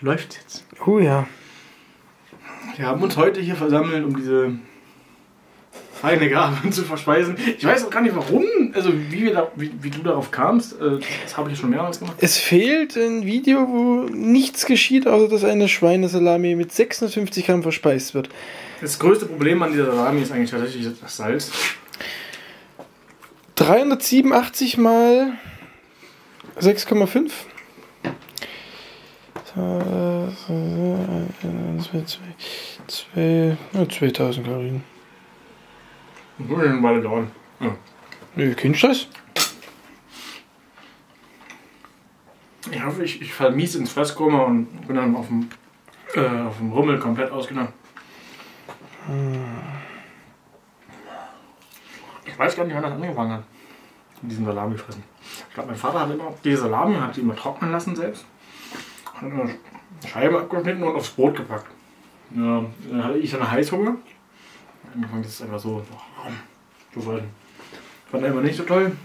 läuft jetzt. Oh ja. Wir haben uns heute hier versammelt, um diese feine Gabe zu verspeisen. Ich weiß auch gar nicht warum, also wie, wir da, wie, wie du darauf kamst. Äh, Das habe ich schon mehrmals gemacht. Es fehlt ein Video, wo nichts geschieht, außer dass eine Schweinesalami mit 650 Gramm verspeist wird. Das größte Problem an dieser Salami ist eigentlich tatsächlich das Salz. 387 mal 6,5. So, so, zwei- zwei- zwei- ja, 2000 Kalorien. Das würde eine Weile dauern. Ja. Nö, kennst du das? Ich hoffe, ich, ich fall mies ins Fresskoma und bin dann auf dem, äh, auf dem Rummel komplett ausgenommen. Ich weiß gar nicht, wann das angefangen hat. Mit diesem Salami fressen. Ich glaube, mein Vater hat immer die Salami, hat die immer trocknen lassen selbst. Eine Scheibe abgeschnitten und aufs Brot gepackt. Ja, dann hatte ich dann Heißhunger. Angefangen, ist einfach so fressen. Fand immer nicht so toll.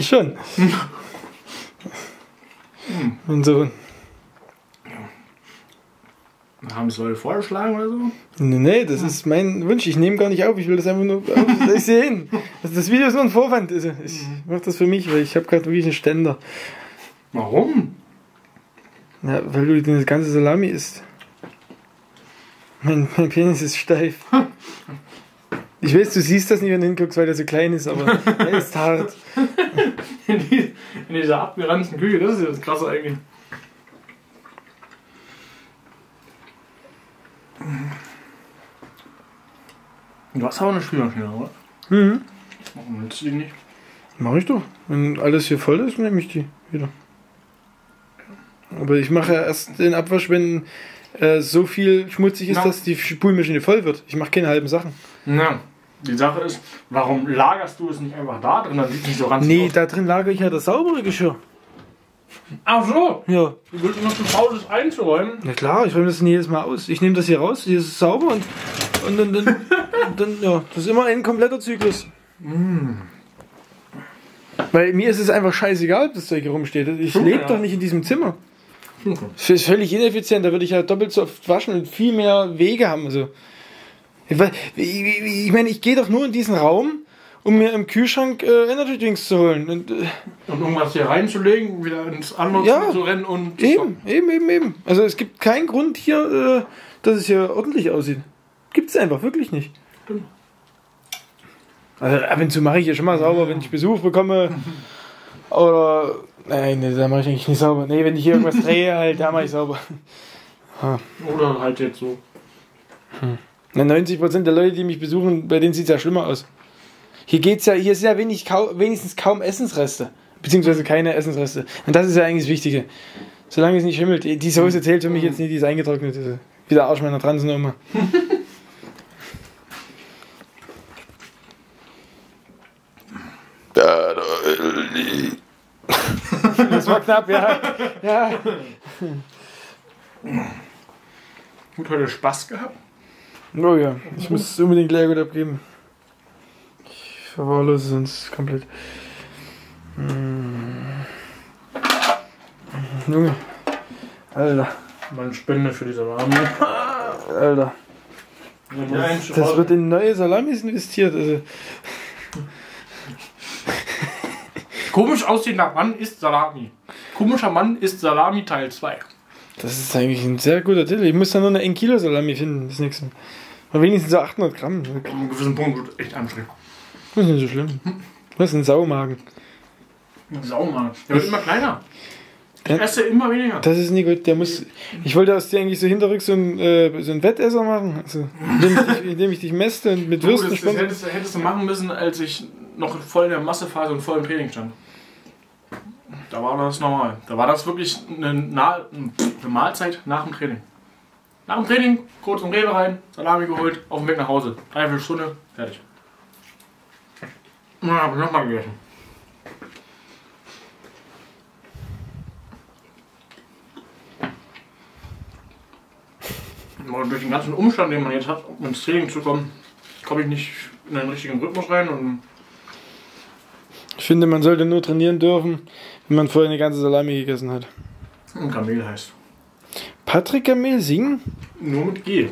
Schon. mein Sohn. Haben es Leute vorgeschlagen oder so? Nee, nee, das ist mein Wunsch. Ich nehme gar nicht auf. Ich will das einfach nur sehen. Das, das Video ist nur ein Vorwand. Also ich mache das für mich, weil ich habe gerade wirklich einen Ständer. Warum? Ja, weil du das ganze Salami isst. Mein, mein Penis ist steif. Ich weiß, du siehst das nicht, wenn du hinguckst, weil der so klein ist, aber er ist hart. In dieser abgeranzten Küche, das ist ja das Krasse eigentlich. Du hast aber eine Spülmaschine, oder? Mhm. Warum willst du die nicht? Mach ich doch. Wenn alles hier voll ist, nehme ich die wieder. Aber ich mache ja erst den Abwasch, wenn äh, so viel schmutzig ist, Ja. dass die Spülmaschine voll wird. Ich mache keine halben Sachen. Na, die Sache ist, warum lagerst du es nicht einfach da drin, dann es nicht so ranzig Nee, aus? da drin lagere ich ja das saubere Geschirr. Ach so, Ja. du willst noch zu faul, das einzuräumen? Na klar, ich räume das nicht jedes Mal aus. Ich nehme das hier raus, hier ist es sauber und, und dann, dann, dann, ja, das ist immer ein kompletter Zyklus. Weil mir ist es einfach scheißegal, ob das Zeug hier rumsteht. Ich Hm, lebe ja. doch nicht in diesem Zimmer. Das ist völlig ineffizient, da würde ich ja doppelt so oft waschen und viel mehr Wege haben. Also. Ich meine, ich gehe doch nur in diesen Raum, um mir im Kühlschrank äh, Energy Drinks zu holen. Und, äh, Und irgendwas hier reinzulegen, wieder ins andere Ja. Zu rennen und... Eben, eben, eben, eben. Also es gibt keinen Grund hier, äh, dass es hier ordentlich aussieht. Gibt es einfach, wirklich nicht. Stimmt. Also ab und zu mache ich ja schon mal sauber, wenn ich Besuch bekomme. Oder. Nein, nee, da mache ich eigentlich nicht sauber. Nee, wenn ich hier irgendwas drehe, halt, da mache ich sauber. Oder halt jetzt so. Na, 90% der Leute, die mich besuchen, bei denen sieht es ja schlimmer aus. Hier geht's ja, hier sind ja wenig, kau, wenigstens kaum Essensreste. Beziehungsweise keine Essensreste. Und das ist ja eigentlich das Wichtige. Solange es nicht schimmelt. Die Soße zählt für mich jetzt nicht, die ist eingetrocknet. Wie der Arsch meiner Transnummer war knapp, ja. ja. Gut, heute Spaß gehabt. Oh ja, ich muss unbedingt Leergut abgeben. Ich verwahrlose sonst komplett. Hm. Junge. Alter, Meine Spende für die Salami. Alter. Ja, Das wird in neue Salamis investiert. Also, Komisch aussehender Mann ist Salami. Komischer Mann ist Salami Teil 2. das ist eigentlich ein sehr guter Titel. Ich muss da nur eine 1 Kilo Salami finden. Das nächste Mal. Aber wenigstens so 800 Gramm. Das An einem gewissen Punkt wird echt anstrengend. ist nicht so schlimm. Das ist ein Saumagen. Saumann. Der wird immer kleiner. Ich Ja. esse immer weniger. Das ist nie gut. Der muss. Ich wollte aus dir eigentlich so hinterrück so ein, äh, so ein Wettesser machen. Also, indem, ich dich, indem ich dich mäste und mit Würsten das, das hättest, hättest du machen müssen, als ich noch voll in der Massephase und voll im Training stand. Da war das normal. Da war das wirklich eine, Na- eine Mahlzeit nach dem Training. Nach dem Training, kurz im Rewe rein, Salami geholt, auf dem Weg nach Hause. Dreiviertel Stunde, fertig. Na, hab ich nochmal gegessen. Aber durch den ganzen Umstand, den man jetzt hat, um ins Training zu kommen, komme ich nicht in den richtigen Rhythmus rein und finde, man sollte nur trainieren dürfen, wenn man vorher eine ganze Salami gegessen hat. Und Kamel heißt. Patrick Gamel singen? Nur mit G.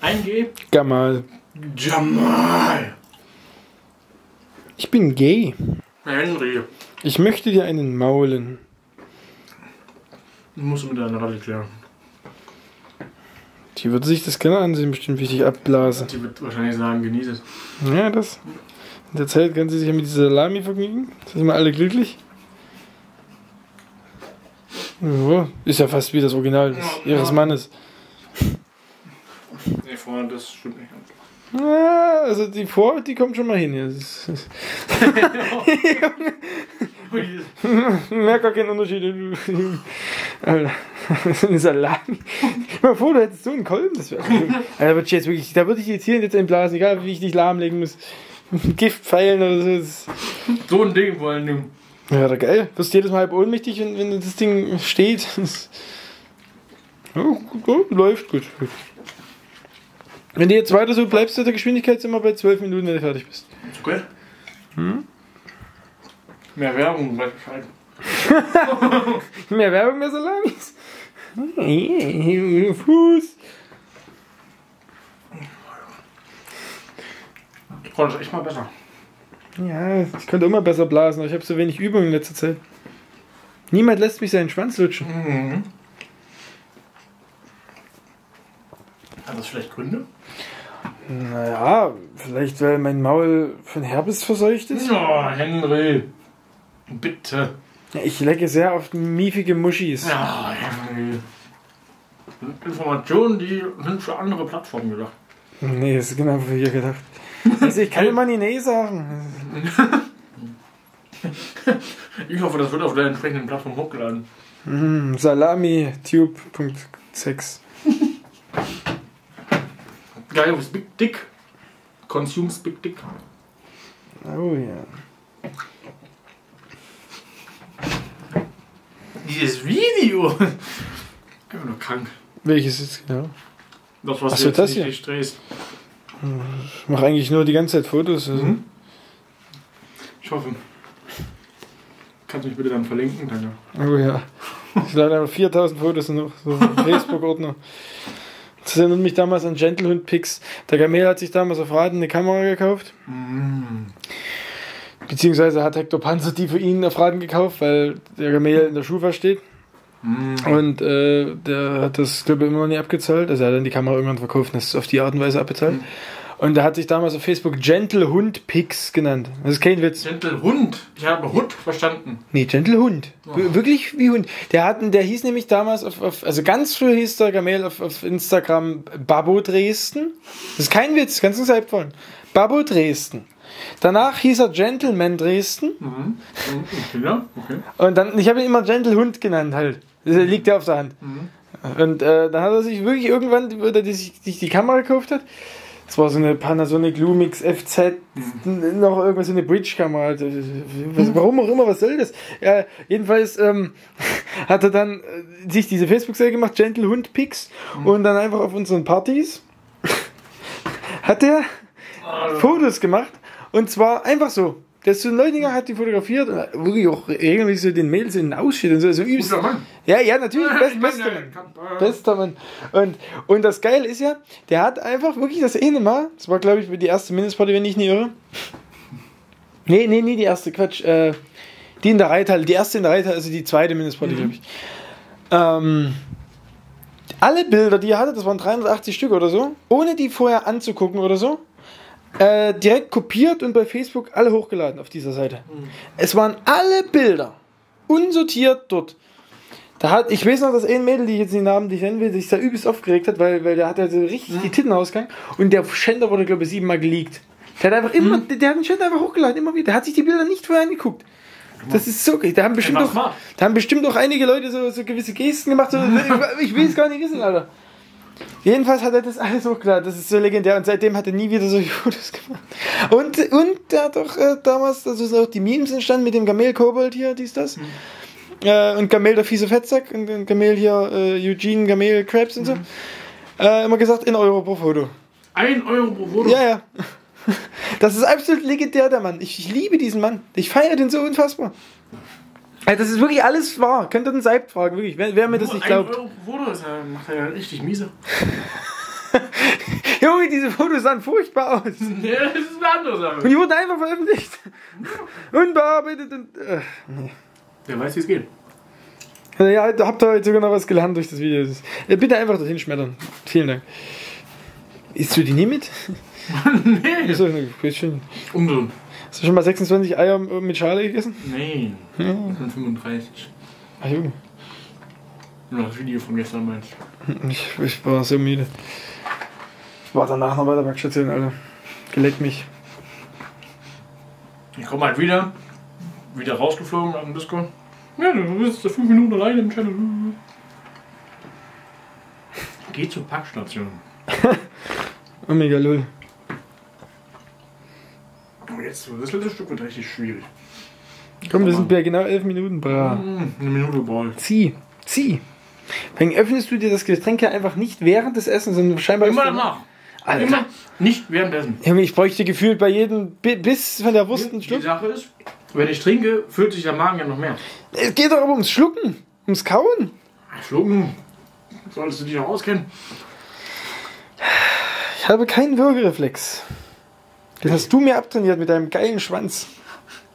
Ein G. Gamal. Jamal. Ich bin gay. Henry. Ich möchte dir einen maulen. Musst du mit deiner Ratte klären. Die würde sich das gerne ansehen, bestimmt wie ich dich abblasen. Die wird wahrscheinlich sagen, genieß es. Ja, das. In der Zeit kann sie sich ja mit dieser Salami vergnügen. Sind wir alle glücklich? Ja, ist ja fast wie das Original des, Ja, ihres ja. Mannes. Nee, vorne, das stimmt nicht. Ja, also die Vor, die kommt schon mal hin. Ja, merke gar keinen Unterschied. Alter, so eine Salami. Mal vor, du hättest so einen Kolben. Das wäre. Alter, da würde ich jetzt wirklich, da würde ich jetzt hier jetzt entblasen, egal wie ich dich lahmlegen muss. Giftpfeilen oder so. So ein Ding vor allen Dingen. Ja, da geil. Wirst jedes Mal halb ohnmächtig, wenn, wenn das Ding steht. Ja, gut, gut, läuft gut, gut. Wenn du jetzt weiter so bleibst, der Geschwindigkeit sind wir bei 12 Minuten, wenn du fertig bist. Ist okay? Mehr Werbung, weiß ich halt. Mehr Werbung, mehr Salamis. Fuß. Konnte es echt mal besser. Ja, ich könnte immer besser blasen, aber ich habe so wenig Übung in letzter Zeit. Niemand lässt mich seinen Schwanz lutschen. Mhm. Hat das vielleicht Gründe? Naja, vielleicht weil mein Maul von Herpes verseucht ist. Ja, Henry. Bitte. Ich lecke sehr oft miefige Muschis. Ja, Henry. Informationen, die sind für andere Plattformen gedacht. Nee, das ist genau für hier gedacht. Also ich kann immer nie Nee sagen. Ich hoffe, das wird auf der entsprechenden Plattform hochgeladen. Mm, Salami Tube.6. Geil, was Big Dick. Consumes Big Dick. Oh ja. Dieses Video. Einfach nur krank. Welches ist genau? Das, was Ach du jetzt das nicht hier? drehst. Ich mache eigentlich nur die ganze Zeit Fotos. Also. Mhm. Ich hoffe. Kannst du mich bitte dann verlinken? Danke. Oh ja. Ich lade einfach 4000 Fotos noch, so Facebook-Ordner. Das erinnert mich damals an Gentlehund Pix. Der Gamel hat sich damals auf Raten eine Kamera gekauft. Mhm. Beziehungsweise hat Hector Panzer die für ihn auf Raten gekauft, weil der Gamel in der Schufa steht. Mhm. Und äh, der hat das, glaube ich, immer noch nie abgezahlt. Also er hat dann die Kamera irgendwann verkauft und das auf die Art und Weise abbezahlt. Und er hat sich damals auf Facebook Gentle Hund Pix genannt. Das ist kein Witz. Gentle Hund. Ich habe Hund verstanden. Nee, Gentle Hund. Wir- Wirklich wie Hund. Der, hatten, der hieß nämlich damals auf, auf also ganz früh hieß der Gamel auf, auf Instagram Babo Dresden. Das ist kein Witz, kannst du selbst wollen. Babo Dresden. Danach hieß er Gentleman Dresden. Mhm. Mhm. Okay, ja. Okay. Und dann, ich habe ihn immer Gentle Hund genannt halt. Das liegt ja auf der Hand. Und äh, dann hat er sich wirklich irgendwann, wo er die, sich, sich die Kamera gekauft hat, das war so eine Panasonic Lumix FZ, noch irgendwas, so eine Bridge-Kamera. Also, Warum auch immer, was soll das? Ja, jedenfalls ähm, hat er dann äh, sich diese Facebook-Seite gemacht, Gentle Hund Pics, und dann einfach auf unseren Partys hat er Fotos gemacht. Und zwar einfach so. Der so ein Neudinger hat die fotografiert und wirklich auch regelmäßig so den Mädels in den Ausschnitt und so. so übelst. Guter Mann. Ja, ja, natürlich. Best, Ich bester meine, Mann. kann- Bester Mann. Und, und das Geile ist ja, der hat einfach wirklich das eine Mal, das war glaube ich die erste Mindestparty, wenn ich nicht irre. Nee, nee, nee, die erste, Quatsch. Äh, die in der Reithalle, die erste in der Reithalle, also die zweite Mindestparty, glaube ich. Ähm, alle Bilder, die er hatte, das waren 380 Stück oder so, ohne die vorher anzugucken oder so, äh, direkt kopiert und bei Facebook alle hochgeladen auf dieser Seite. Es waren alle Bilder unsortiert dort. Da hat, ich weiß noch, dass ein Mädel, die ich jetzt den Namen nicht nennen will, sich da übelst aufgeregt hat, weil, weil der hat ja so richtig die Titten ausgegangen und der Schänder wurde, glaube ich, siebenmal geleakt. Der hat einfach immer, der, der hat den Schänder einfach hochgeladen, immer wieder. Der hat sich die Bilder nicht vorher angeguckt. Das ist so, da haben bestimmt war auch, smart. da haben bestimmt auch einige Leute so, so gewisse Gesten gemacht. So, ich, ich will es gar nicht wissen, Alter. Jedenfalls hat er das alles hochgeladen. Das ist so legendär. Und seitdem hat er nie wieder solche Fotos gemacht. Und, und der hat doch äh, damals, also sind auch die Memes entstanden mit dem Gamel Kobold hier, dies, das. Äh, und Gamel der fiese Fettsack. Und, und Gamel hier, äh, Eugene Gamel Krabs und so. Äh, immer gesagt, in Euro pro Foto. Ein Euro pro Foto. Ja, ja. Das ist absolut legendär, der Mann. Ich, ich liebe diesen Mann. Ich feiere den so unfassbar. Also das ist wirklich alles wahr. Könnt ihr den Seibt fragen, wirklich, wer, wer mir das nicht glaubt. Foto ist er, macht er ja richtig miese. Junge, diese Fotos sahen furchtbar aus. Nee, das ist eine andere Und Sache. die wurden einfach veröffentlicht. Unbearbeitet und. Äh, nee. Wer weiß, wie es geht. Ja, da habt ihr heute sogar noch was gelernt durch das Video. Das- Äh, Bitte einfach dorthin schmettern. Vielen Dank. Isst du die nie mit? nee. Achso, ne, gut, schön. Umdrehen. Hast du schon mal 26 Eier mit Schale gegessen? Nein. Das sind 35. Ach Junge. Nur das Video von gestern meinst Ich, ich war so müde. Ich war danach noch bei der Werkstation, Alter. Geleckt mich. Ich komme halt wieder. Wieder rausgeflogen am Disco. Ja, du bist fünf Minuten alleine im Channel. Geh zur Packstation. Oh, mega jetzt, das letzte Stück wird richtig schwierig. Komm, wir sind bei genau 11 Minuten. Bra. Hm, Eine Minute Ball. Zieh, zieh. Dann öffnest du dir das Getränk ja einfach nicht während des Essens, sondern scheinbar. Immer danach. Alter. Immer nicht währenddessen. Junge, ich bräuchte gefühlt bei jedem Bi- Biss von der Wurst einen Die Schluck. Sache ist, wenn ich trinke, füllt sich der Magen ja noch mehr. Es geht doch aber ums Schlucken, ums Kauen. Schlucken. Solltest du dich noch auskennen? Ich habe keinen Würgereflex. Den hast du mir abtrainiert mit deinem geilen Schwanz.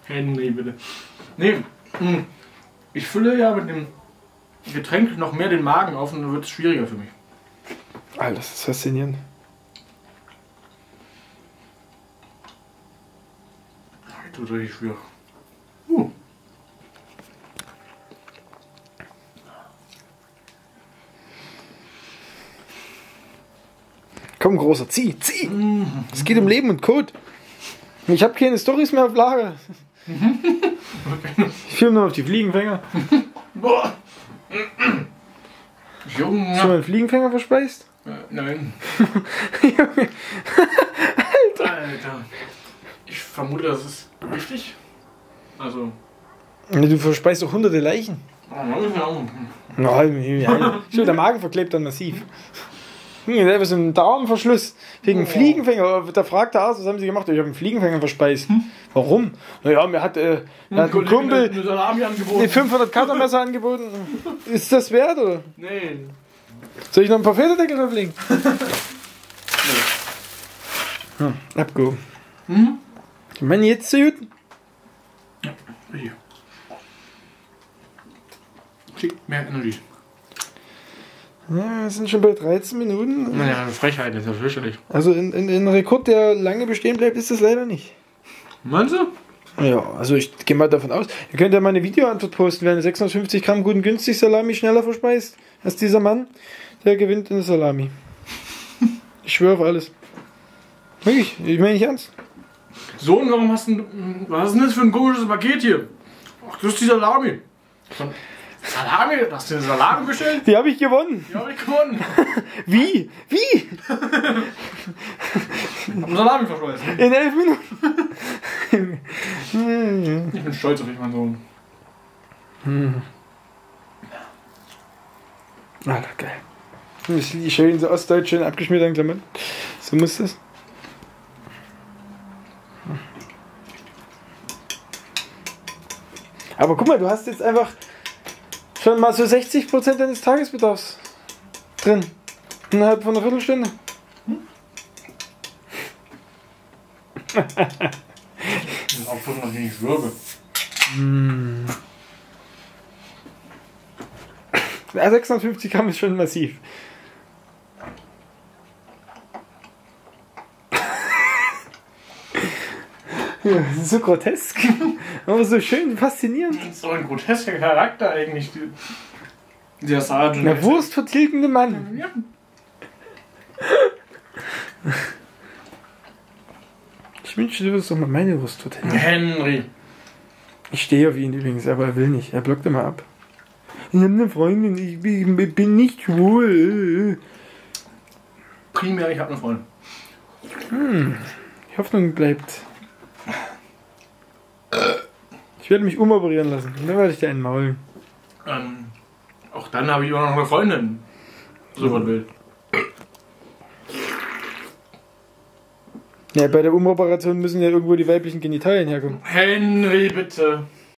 Henry, bitte. Nee, hm. ich fülle ja mit dem Getränk noch mehr den Magen auf und dann wird es schwieriger für mich. Alter, das ist faszinierend. Das wird richtig schwierig. Komm, großer, zieh, zieh. Es geht um Leben und Tod. Ich habe keine Storys mehr auf Lager. Ich filme nur auf die Fliegenfänger. Boah. Hast du mal einen Fliegenfänger verspeist? Äh, nein. Junge. Alter. Ich vermute, das ist giftig. Also. Du verspeist doch hunderte Leichen. Nein, ja. Schon der Magen verklebt dann massiv. Junge, der ist ein Darmverschluss. Wegen Oh. Fliegenfänger. Da fragt der Arzt, was haben sie gemacht? Ich habe einen Fliegenfänger verspeist. Warum? Naja, mir hat, äh, mir hat ein Kumpel eine Salami die angeboten. 500 Cuttermesser angeboten. Ist das wert, oder? Nee. Soll ich noch ein paar Federdeckel drauflegen? Hm, abgehoben. Mhm. Ich meine, jetzt zu gut. Hier. Krieg mehr Energie. Ja, wir sind schon bei 13 Minuten. Naja, eine Frechheit, das ist ja fürchterlich. Also in, in, in Rekord, der lange bestehen bleibt, ist das leider nicht. Meinst du? Ja, also ich gehe mal davon aus. Ihr könnt ja mal eine Videoantwort posten, wer eine 650 Gramm guten günstig Salami schneller verspeist als dieser Mann, der gewinnt in der Salami. Ich schwöre auf alles. Wirklich, ich meine nicht ernst. Sohn, warum hast du. Was ist denn das für ein komisches Paket hier? Ach, das ist die Salami. Salami? Hast du eine Salami bestellt? Die habe ich gewonnen. Ja, hab ich gewonnen. Wie? Wie? Hab eine Salami verschweißen. In elf Minuten. Ich bin stolz auf dich, mein Sohn. Alter, geil. Ist schön, so ostdeutsch, schön abgeschmiert Klamotten. So muss das. Aber guck mal, du hast jetzt einfach schon mal so 60% deines Tagesbedarfs drin. Innerhalb von einer Viertelstunde. Obwohl noch nicht würge. Ja, 650 Gramm ist schon massiv. Ja, so grotesk. Aber so schön faszinierend. So ein grotesker Charakter eigentlich. Der Sergeant. Der wurstvertilgende Mann. Ja. Ich wünschte, du würdest doch mal meine Wurst vertilgen. Henry. Ich stehe auf ihn übrigens, aber er will nicht. Er blockt immer ab. Ich habe eine Freundin, ich bin, ich bin nicht schwul. Primär, ich habe eine Freundin. Die Hoffnung bleibt. Ich werde mich umoperieren lassen. Und dann werde ich dir einen maulen. Ähm, auch dann habe ich immer noch eine Freundin. So was will. Ja, bei der Umoperation müssen ja irgendwo die weiblichen Genitalien herkommen. Henry, bitte.